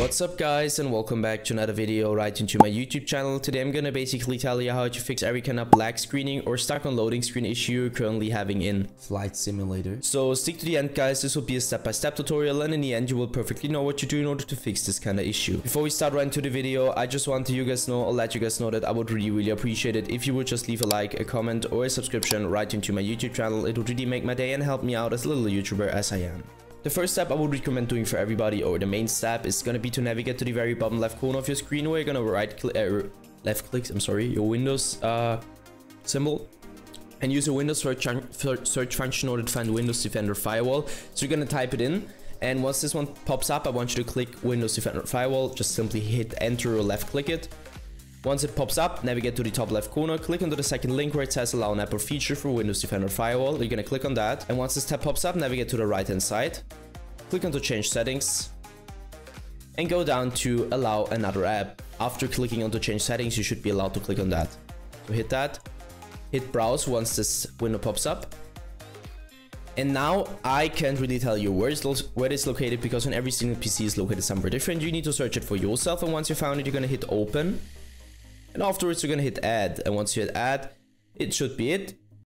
What's up guys and welcome back to another video right into my YouTube channel. Today I'm gonna basically tell you how to fix every kind of black screening or stuck on loading screen issue you're currently having in Flight Simulator. So stick to the end guys, this will be a step-by-step -step tutorial and in the end you will perfectly know what to do in order to fix this kind of issue. Before we start right into the video, I just want to you guys know or let you guys know that I would really really appreciate it if you would just leave a like, a comment or a subscription right into my YouTube channel. It would really make my day and help me out as a little YouTuber as I am. The first step I would recommend doing for everybody, or the main step, is going to be to navigate to the very bottom left corner of your screen where you're going to right click, uh, left click, I'm sorry, your Windows uh, symbol and use a Windows search, search function in order to find Windows Defender Firewall. So you're going to type it in and once this one pops up, I want you to click Windows Defender Firewall, just simply hit enter or left click it. Once it pops up, navigate to the top left corner, click onto the second link where it says allow an app or feature for Windows Defender Firewall. You're gonna click on that. And once this tab pops up, navigate to the right hand side, click onto change settings, and go down to allow another app. After clicking onto change settings, you should be allowed to click on that. So hit that, hit browse once this window pops up. And now I can't really tell you where it's, where it's located because on every single PC is located somewhere different. You need to search it for yourself and once you found it, you're gonna hit open and afterwards you're gonna hit add. And once you hit add it should be it